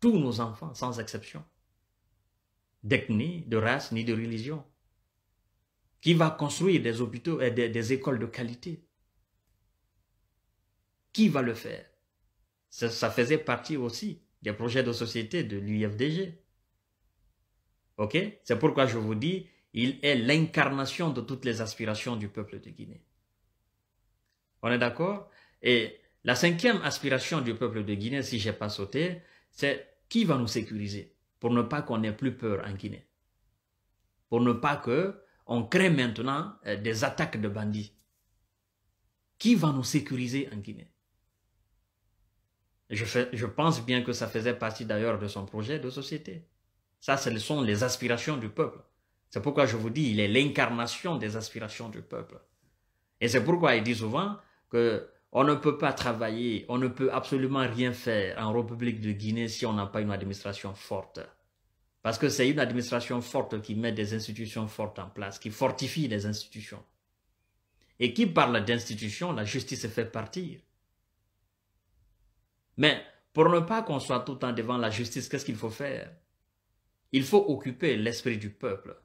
Tous nos enfants, sans exception, d'ethnie, de race ni de religion, qui va construire des hôpitaux et des, écoles de qualité. Qui va le faire? Ça, ça, faisait partie aussi des projets de société de l'UFDG. Ok? C'est pourquoi je vous dis, il est l'incarnation de toutes les aspirations du peuple de Guinée. On est d'accord? Et la cinquième aspiration du peuple de Guinée, si je n'ai pas sauté, c'est qui va nous sécuriser pour ne pas qu'on ait plus peur en Guinée? Pour ne pas que on crée maintenant euh, des attaques de bandits. Qui va nous sécuriser en Guinée? Je, je pense bien que ça faisait partie d'ailleurs de son projet de société. Ça, ce sont les aspirations du peuple. C'est pourquoi je vous dis, il est l'incarnation des aspirations du peuple. Et c'est pourquoi il dit souvent que on ne peut pas travailler, on ne peut absolument rien faire en République de Guinée si on n'a pas une administration forte. Parce que c'est une administration forte qui met des institutions fortes en place, qui fortifie les institutions. Et qui parle d'institutions, la justice fait partir. Mais pour ne pas qu'on soit tout le temps devant la justice, qu'est-ce qu'il faut faire? Il faut occuper l'esprit du peuple.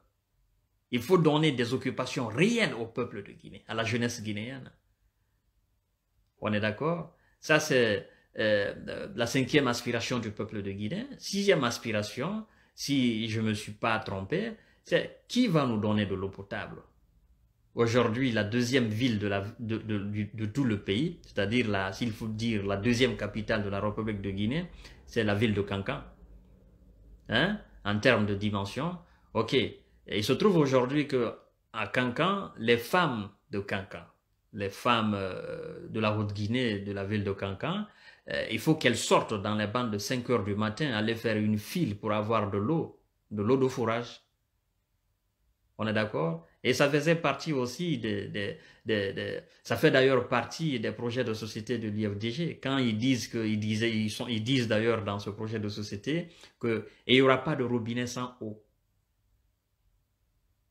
Il faut donner des occupations réelles au peuple de Guinée, à la jeunesse guinéenne. On est d'accord? Ça, c'est euh, la cinquième aspiration du peuple de Guinée. Sixième aspiration, si je ne me suis pas trompé, c'est qui va nous donner de l'eau potable? Aujourd'hui, la deuxième ville de, tout le pays, c'est-à-dire, s'il faut dire, la deuxième capitale de la République de Guinée, c'est la ville de Cancan. Hein? En termes de dimension, ok. il se trouve aujourd'hui que à Cancan, les femmes de Cancan, les femmes euh, de la Haute-Guinée, de la ville de Cancan, euh, il faut qu'elles sortent dans les bandes de 5 heures du matin, aller faire une file pour avoir de l'eau, de l'eau de fourrage. On est d'accord? Et ça faisait partie aussi des... ça fait d'ailleurs partie des projets de société de l'IFDG. Quand ils disent qu'ils disaient, ils, sont, ils disent d'ailleurs dans ce projet de société qu'il n'y aura pas de robinet sans eau.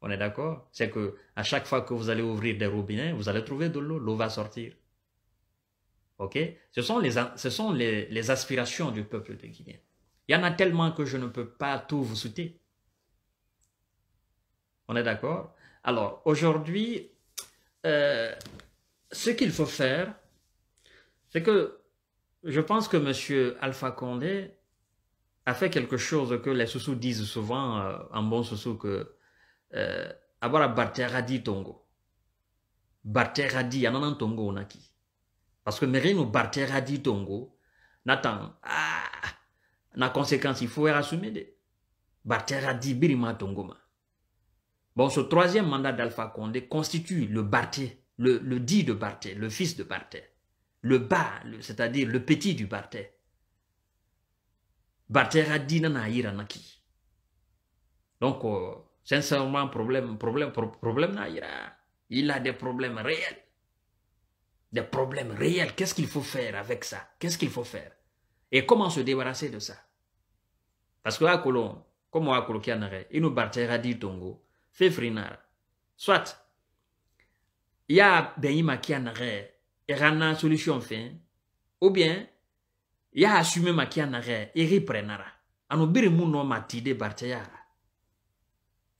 On est d'accord? C'est que à chaque fois que vous allez ouvrir des robinets, vous allez trouver de l'eau, l'eau va sortir. Ok? Ce sont, les, aspirations du peuple de Guinée. Il y en a tellement que je ne peux pas tout vous souhaiter. On est d'accord? Alors, aujourd'hui, euh, ce qu'il faut faire, c'est que je pense que M. Alpha Condé a fait quelque chose que les sous disent souvent, euh, en bon sous que euh, abara barteradi tongo. Barteradi anana tongo naki parce que merino barteradi tongo n'attend ah na conséquence il faut assumer de. Barteradi birima tongo ma. Bon ce troisième mandat d'Alpha Condé constitue le Barthé le, le dit de Barthé le fils de Barthé le bas c'est-à-dire le petit du Barthé barteradi nana ira naki. Donc euh, Sincèrement, problème, problème, problème, il a des problèmes réels. Des problèmes réels. Qu'est-ce qu'il faut faire avec ça? Qu'est-ce qu'il faut faire? Et comment se débarrasser de ça? Parce que à Colon, comme à Colon il nous partira dit Tongo, fait frinara. Soit, il y a Benima arrêt, et rana solution fin, ou bien, il y a assumé ma qui en arrêt, et reprenara. Anobiri mouno matide barteyara.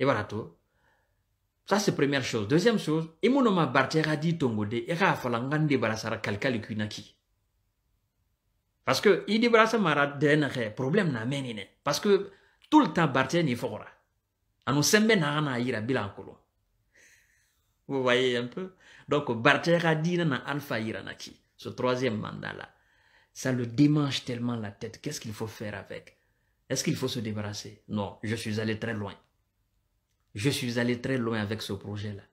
Et voilà tout. Ça, c'est première chose. Deuxième chose, et mon nom bartera dit tongode, et rafalangande barasara kalkali kunaki. Parce que, il dit barasa mara denere, problème na menine. Parce que, tout le temps, bartera ni fora. Anu sembe na ana ira bilan Vous voyez un peu? Donc, bartera dit na alpha ira naki. Ce troisième mandat-là. Ça le démange tellement la tête. Qu'est-ce qu'il faut faire avec? Est-ce qu'il faut se débarrasser? Non, je suis allé très loin. Je suis allé très loin avec ce projet-là.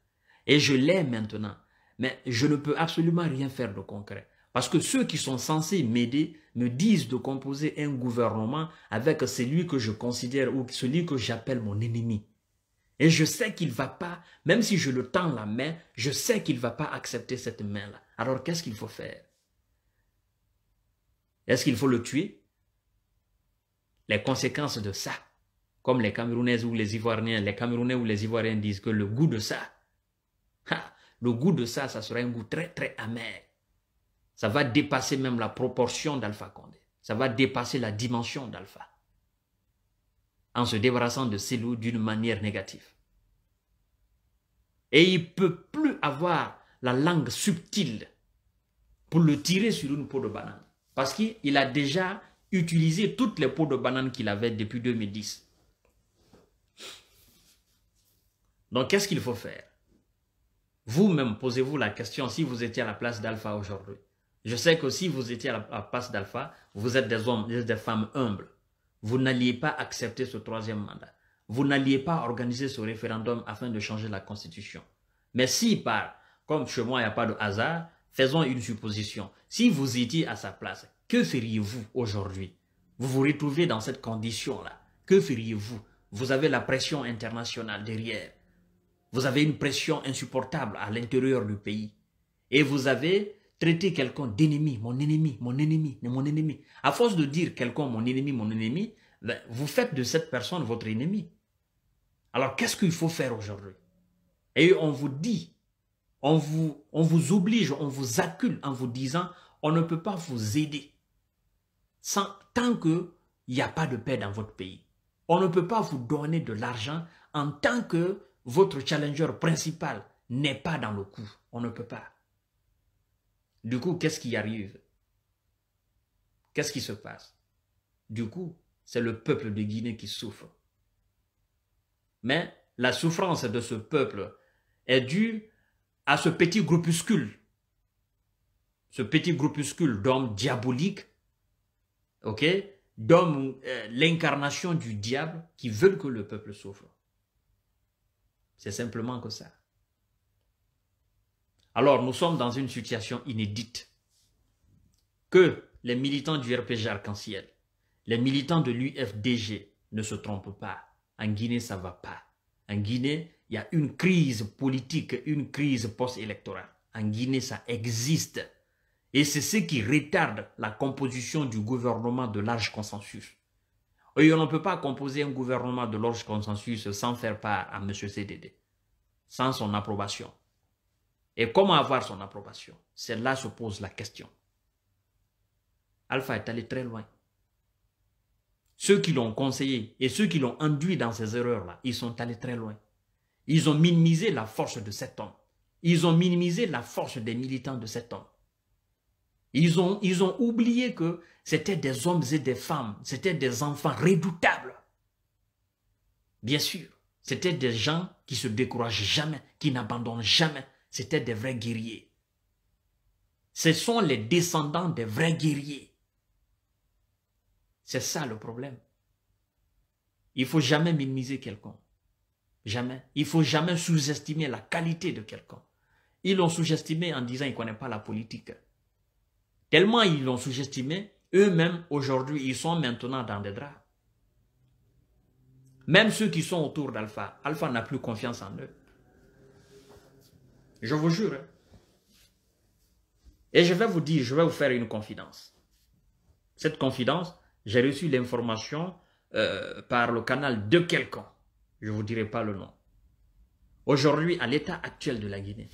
Et je l'ai maintenant. Mais je ne peux absolument rien faire de concret. Parce que ceux qui sont censés m'aider me disent de composer un gouvernement avec celui que je considère ou celui que j'appelle mon ennemi. Et je sais qu'il ne va pas, même si je le tends la main, je sais qu'il ne va pas accepter cette main-là. Alors qu'est-ce qu'il faut faire? Est-ce qu'il faut le tuer? Les conséquences de ça, comme les Camerounais ou les Ivoiriens, les Camerounais ou les Ivoiriens disent que le goût de ça, le goût de ça, ça sera un goût très très amer. Ça va dépasser même la proportion d'Alpha Condé. Ça va dépasser la dimension d'Alpha. En se débarrassant de ces loups d'une manière négative. Et il ne peut plus avoir la langue subtile pour le tirer sur une peau de banane. Parce qu'il a déjà utilisé toutes les peaux de banane qu'il avait depuis 2010. Donc, qu'est-ce qu'il faut faire? Vous-même, posez-vous la question si vous étiez à la place d'Alpha aujourd'hui. Je sais que si vous étiez à la place d'Alpha, vous êtes des hommes, des femmes humbles. Vous n'alliez pas accepter ce troisième mandat. vous n'alliez pas organiser ce référendum afin de changer la constitution. Mais si par, comme chez moi il n'y a pas de hasard, faisons une supposition. Si vous étiez à sa place, que feriez-vous aujourd'hui? Vous vous retrouvez dans cette condition-là. Que feriez-vous? Vous avez la pression internationale derrière. Vous avez une pression insupportable à l'intérieur du pays. Et vous avez traité quelqu'un d'ennemi, mon ennemi, mon ennemi, mon ennemi. À force de dire quelqu'un mon ennemi, mon ennemi, ben, vous faites de cette personne votre ennemi. Alors qu'est-ce qu'il faut faire aujourd'hui? Et on vous dit, on vous, oblige, on vous accule en vous disant, on ne peut pas vous aider tant qu'il n'y a pas de paix dans votre pays. On ne peut pas vous donner de l'argent en tant que votre challenger principal n'est pas dans le coup. On ne peut pas. Du coup, qu'est-ce qui arrive? Qu'est-ce qui se passe? Du coup, c'est le peuple de Guinée qui souffre. Mais la souffrance de ce peuple est due à ce petit groupuscule, ce petit groupuscule d'hommes diaboliques, ok, d'hommes, euh, l'incarnation du diable qui veulent que le peuple souffre. C'est simplement que ça. Alors nous sommes dans une situation inédite. Que les militants du RPG Arc-en-Ciel, les militants de l'UFDG ne se trompent pas. En Guinée, ça ne va pas. En Guinée, il y a une crise politique, une crise post-électorale. En Guinée, ça existe. Et c'est ce qui retarde la composition du gouvernement de large consensus. Et on ne peut pas composer un gouvernement de large consensus sans faire part à M. CDD, sans son approbation. Et comment avoir son approbation? C'est là se pose la question. Alpha est allé très loin. Ceux qui l'ont conseillé et ceux qui l'ont induit dans ces erreurs-là, ils sont allés très loin. Ils ont minimisé la force de cet homme. Ils ont minimisé la force des militants de cet homme. Ils ont, oublié que c'était des hommes et des femmes, c'était des enfants redoutables. Bien sûr, c'était des gens qui se découragent jamais, qui n'abandonnent jamais. C'était des vrais guerriers. Ce sont les descendants des vrais guerriers. C'est ça le problème. Il faut jamais minimiser quelqu'un. Jamais. Il faut jamais sous-estimer la qualité de quelqu'un. Ils l'ont sous-estimé en disant qu'ils ne connaissent pas la politique. Tellement ils l'ont sous-estimé, eux-mêmes, aujourd'hui, ils sont maintenant dans des draps. Même ceux qui sont autour d'Alpha, Alpha, n'a plus confiance en eux. Je vous jure. Hein. Et je vais vous dire, je vais vous faire une confidence. Cette confidence, j'ai reçu l'information euh, par le canal de quelqu'un. Je ne vous dirai pas le nom. Aujourd'hui, à l'état actuel de la Guinée,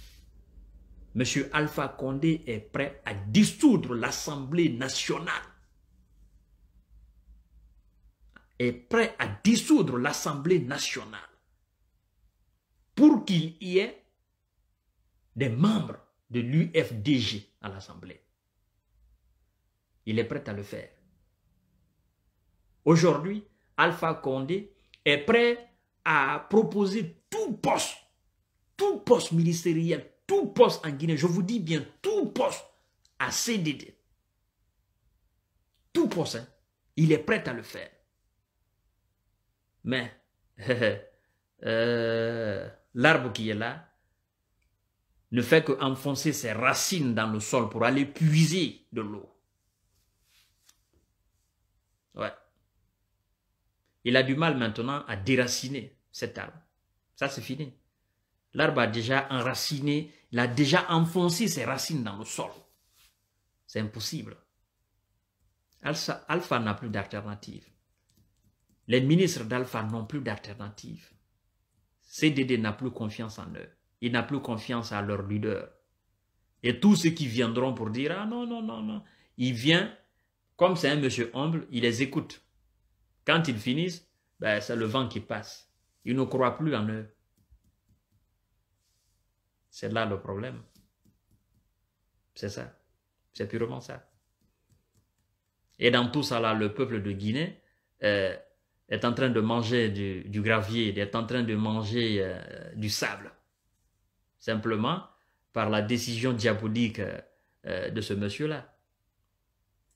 M. Alpha Condé est prêt à dissoudre l'Assemblée nationale. Est prêt à dissoudre l'Assemblée nationale pour qu'il y ait des membres de l'UFDG à l'Assemblée. Il est prêt à le faire. Aujourd'hui, Alpha Condé est prêt à proposer tout poste, tout poste ministériel, tout poste en Guinée, je vous dis bien tout poste à CDD. Tout poste, hein. il est prêt à le faire. Mais euh, l'arbre qui est là ne fait qu'enfoncer ses racines dans le sol pour aller puiser de l'eau. Ouais. Il a du mal maintenant à déraciner cet arbre. Ça, c'est fini. L'arbre a déjà enraciné, il a déjà enfoncé ses racines dans le sol. C'est impossible. Alpha, n'a plus d'alternative. Les ministres d'Alpha n'ont plus d'alternative. CDD n'a plus confiance en eux. Il n'a plus confiance à leur leader. Et tous ceux qui viendront pour dire, ah non, non, non, non, il vient, comme c'est un monsieur humble, il les écoute. Quand ils finissent, ben, c'est le vent qui passe. Ils ne croient plus en eux. C'est là le problème. C'est ça. C'est purement ça. Et dans tout ça, le peuple de Guinée euh, est en train de manger du, gravier, est en train de manger euh, du sable. Simplement par la décision diabolique euh, de ce monsieur-là.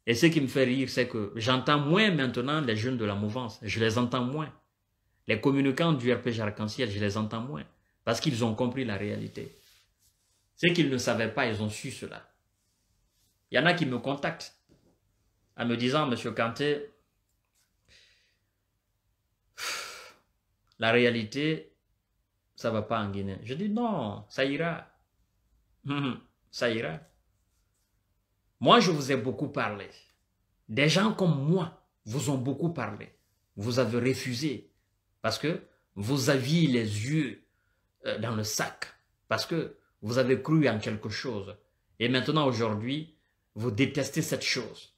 Et ce qui me fait rire, c'est que j'entends moins maintenant les jeunes de la mouvance. Je les entends moins. Les communicants du RPG Arc-en-Ciel, je les entends moins. Parce qu'ils ont compris la réalité. C'est qu'ils ne savaient pas, ils ont su cela. Il y en a qui me contactent en me disant, Monsieur Kanté, la réalité, ça va pas en Guinée. Je dis non, ça ira. ça ira. Moi, je vous ai beaucoup parlé. Des gens comme moi vous ont beaucoup parlé. Vous avez refusé parce que vous aviez les yeux euh, dans le sac, parce que vous avez cru en quelque chose. Et maintenant, aujourd'hui, vous détestez cette chose.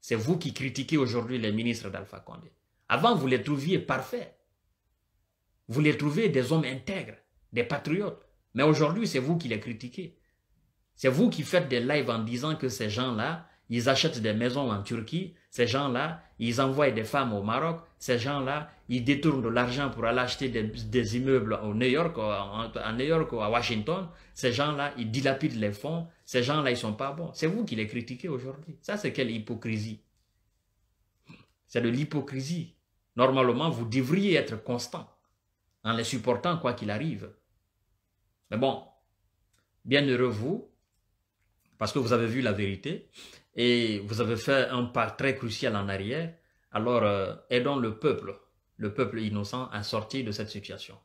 C'est vous qui critiquez aujourd'hui les ministres d'Alpha Condé. Avant, vous les trouviez parfaits. Vous les trouvez des hommes intègres, des patriotes. Mais aujourd'hui, c'est vous qui les critiquez. C'est vous qui faites des lives en disant que ces gens-là, ils achètent des maisons en Turquie, ces gens-là, ils envoient des femmes au Maroc, ces gens-là, ils détournent de l'argent pour aller acheter des, immeubles au New York, en, New York ou à Washington, ces gens-là, ils dilapident les fonds, ces gens-là, ils sont pas bons. C'est vous qui les critiquez aujourd'hui. Ça, c'est quelle hypocrisie? C'est de l'hypocrisie. Normalement, vous devriez être constant en les supportant quoi qu'il arrive. Mais bon, bien heureux vous, parce que vous avez vu la vérité et vous avez fait un pas très crucial en arrière. Alors, euh, aidons le peuple, le peuple innocent à sortir de cette situation.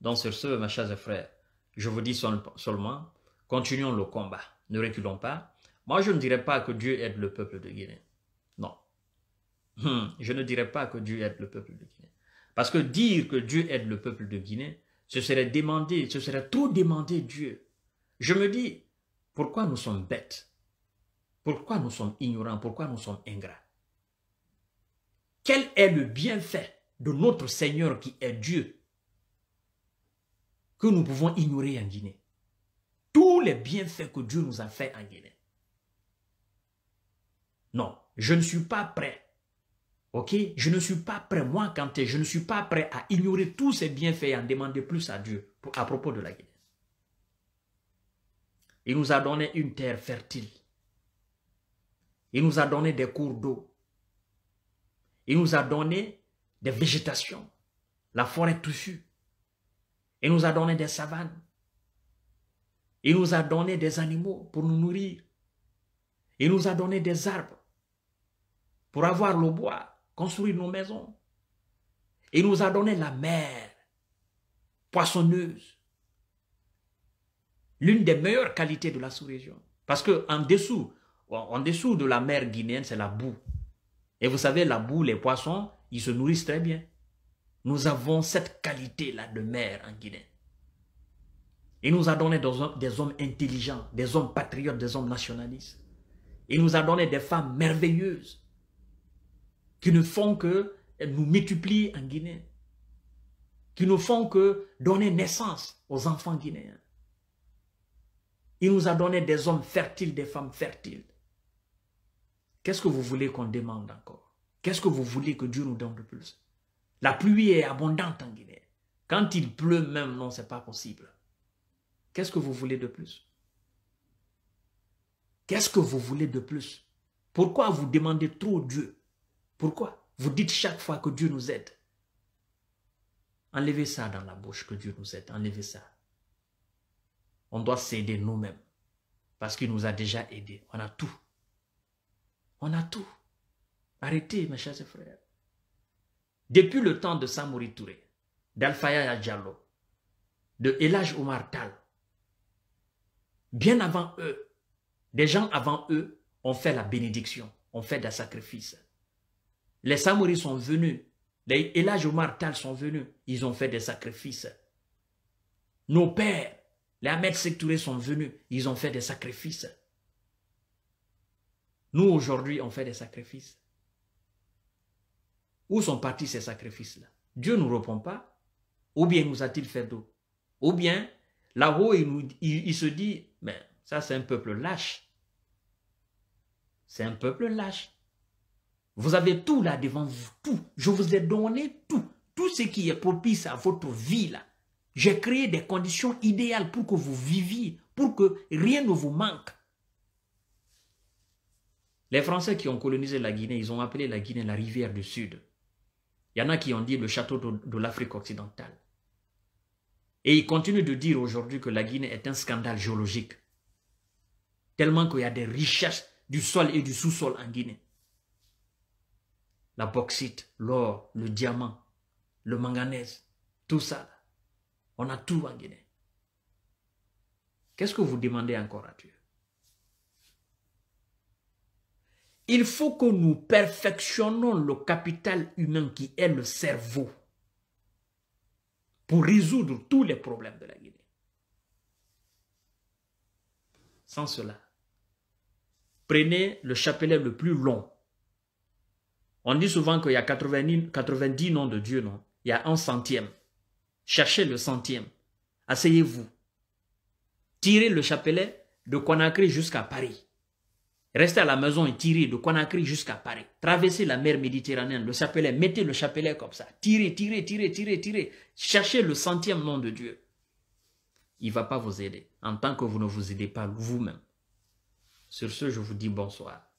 Donc, sur ce, mes chers frères, je vous dis seulement, continuons le combat, ne reculons pas. Moi, je ne dirais pas que Dieu aide le peuple de Guinée. Non. Hmm, je ne dirais pas que Dieu aide le peuple de Guinée. Parce que dire que Dieu aide le peuple de Guinée, ce serait demander, ce serait trop demander Dieu. Je me dis, pourquoi nous sommes bêtes? Pourquoi nous sommes ignorants? Pourquoi nous sommes ingrats? Quel est le bienfait de notre Seigneur qui est Dieu que nous pouvons ignorer en Guinée? Tous les bienfaits que Dieu nous a fait en Guinée. Non, je ne suis pas prêt Ok? Je ne suis pas prêt, moi, Kanté, je ne suis pas prêt à ignorer tous ces bienfaits et en demander plus à Dieu à propos de la Guinée. Il nous a donné une terre fertile. Il nous a donné des cours d'eau. Il nous a donné des végétations, la forêt touffue. Il nous a donné des savanes. Il nous a donné des animaux pour nous nourrir. Il nous a donné des arbres pour avoir le bois construire nos maisons. Il nous a donné la mer poissonneuse, l'une des meilleures qualités de la sous-région. Parce qu'en dessous, en dessous de la mer guinéenne, c'est la boue. Et vous savez, la boue, les poissons, ils se nourrissent très bien. Nous avons cette qualité-là de mer en Guinée. Il nous a donné des hommes intelligents, des hommes patriotes, des hommes nationalistes. Il nous a donné des femmes merveilleuses qui ne font que nous multiplier en Guinée, qui ne font que donner naissance aux enfants guinéens. Il nous a donné des hommes fertiles, des femmes fertiles. Qu'est-ce que vous voulez qu'on demande encore? Qu'est-ce que vous voulez que Dieu nous donne de plus? La pluie est abondante en Guinée. Quand il pleut même, non, c'est pas possible. Qu'est-ce que vous voulez de plus? Qu'est-ce que vous voulez de plus? Pourquoi vous demandez trop Dieu? Pourquoi? Vous dites chaque fois que Dieu nous aide. Enlevez ça dans la bouche, que Dieu nous aide. Enlevez ça. On doit s'aider nous-mêmes. Parce qu'il nous a déjà aidés. On a tout. On a tout. Arrêtez, mes chers frères. Depuis le temps de Samouri Touré, d'Alfaya Diallo, de Elage Omar Tal, bien avant eux, des gens avant eux ont fait la bénédiction, ont fait des sacrifices. Les Samouris sont venus. Les Elage Omar Tal sont venus. Ils ont fait des sacrifices. Nos pères, les Ahmed Sektouré sont venus. Ils ont fait des sacrifices. Nous, aujourd'hui, on fait des sacrifices. Où sont partis ces sacrifices-là? Dieu ne nous répond pas. Ou bien nous a-t-il fait d'eau? Ou bien, là-haut, il, il se dit, mais ça c'est un peuple lâche. C'est un peuple lâche. Vous avez tout là devant vous, tout. Je vous ai donné tout. Tout ce qui est propice à votre vie là. J'ai créé des conditions idéales pour que vous viviez, pour que rien ne vous manque. Les Français qui ont colonisé la Guinée, ils ont appelé la Guinée la rivière du Sud. Il y en a qui ont dit le château de, l'Afrique occidentale. Et ils continuent de dire aujourd'hui que la Guinée est un scandale géologique. Tellement qu'il y a des richesses du sol et du sous-sol en Guinée. La bauxite, l'or, le diamant, le manganèse, tout ça. On a tout en Guinée. Qu'est-ce que vous demandez encore à Dieu? Il faut que nous perfectionnons le capital humain qui est le cerveau pour résoudre tous les problèmes de la Guinée. Sans cela, prenez le chapelet le plus long. On dit souvent qu'il y a 90, 90 noms de Dieu, non? Il y a un centième. Cherchez le centième. Asseyez-vous. Tirez le chapelet de Conakry jusqu'à Paris. Restez à la maison et tirez de Conakry jusqu'à Paris. Traversez la mer Méditerranéenne, le chapelet, mettez le chapelet comme ça. Tirez, tirez, tirez, tirez, tirez. Cherchez le centième nom de Dieu. Il ne va pas vous aider en tant que vous ne vous aidez pas vous-même. Sur ce, je vous dis bonsoir.